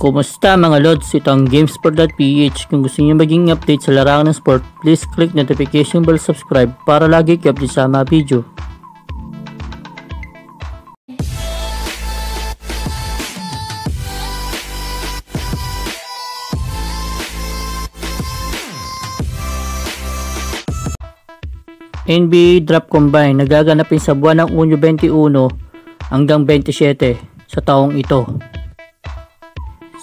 Kumusta mga lods? Ito ang Gamesport.ph. Kung gusto niyo maging update sa larangan ng sport, please click notification bell subscribe para lagi kayo update sa mga video. NBA Draft Combine nagaganapin sa buwan ng Unyo 21 hanggang 27 sa taong ito.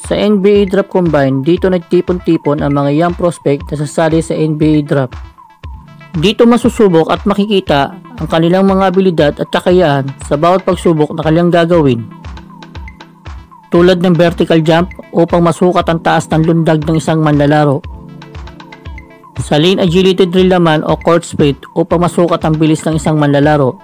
Sa NBA Draft Combine, dito nagtipon-tipon ang mga young prospect na sasali sa NBA Draft. Dito masusubok at makikita ang kanilang mga abilidad at kakayahan sa bawat pagsubok na kanilang gagawin. Tulad ng vertical jump upang masukat ang taas ng lundag ng isang manlalaro. Sa lane agility drill naman o court speed upang masukat ang bilis ng isang manlalaro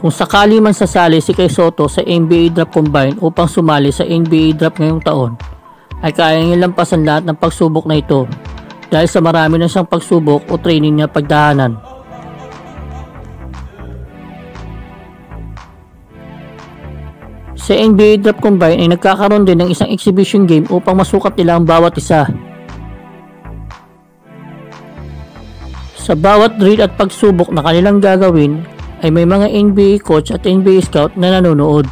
Kung sakali man sasali si Kay Soto sa NBA Draft Combine upang sumali sa NBA Draft ngayong taon, ay kaya niya lampasan lahat ng pagsubok na ito dahil sa marami na siyang pagsubok o training niya pagdahanan. Sa NBA Draft Combine ay nagkakaroon din ng isang exhibition game upang masukat nila ang bawat isa. Sa bawat drill at pagsubok na kanilang gagawin ay may mga NBA coach at NBA scout na nanonood.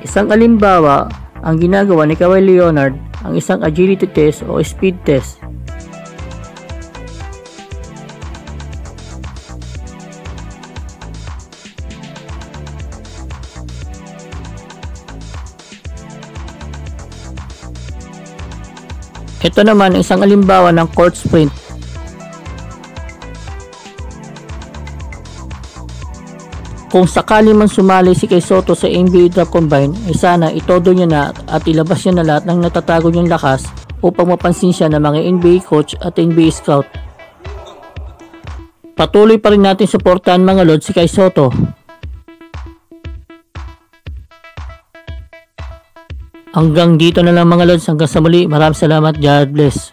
Isang alimbawa ang ginagawa ni Kawhi Leonard ang isang agility test o speed test. Ito naman isang alimbawa ng court sprint Kung sakali man sumali si Kay Soto sa NBA Draft Combine, ay sana itodo niya na at ilabas niya na lahat ng natatago niyang lakas upang mapansin siya ng mga NBA coach at NBA scout. Patuloy pa rin natin suportahan mga lord si Kay Soto. Hanggang dito na lang mga lods. Hanggang sa muli. Maraming salamat. God bless.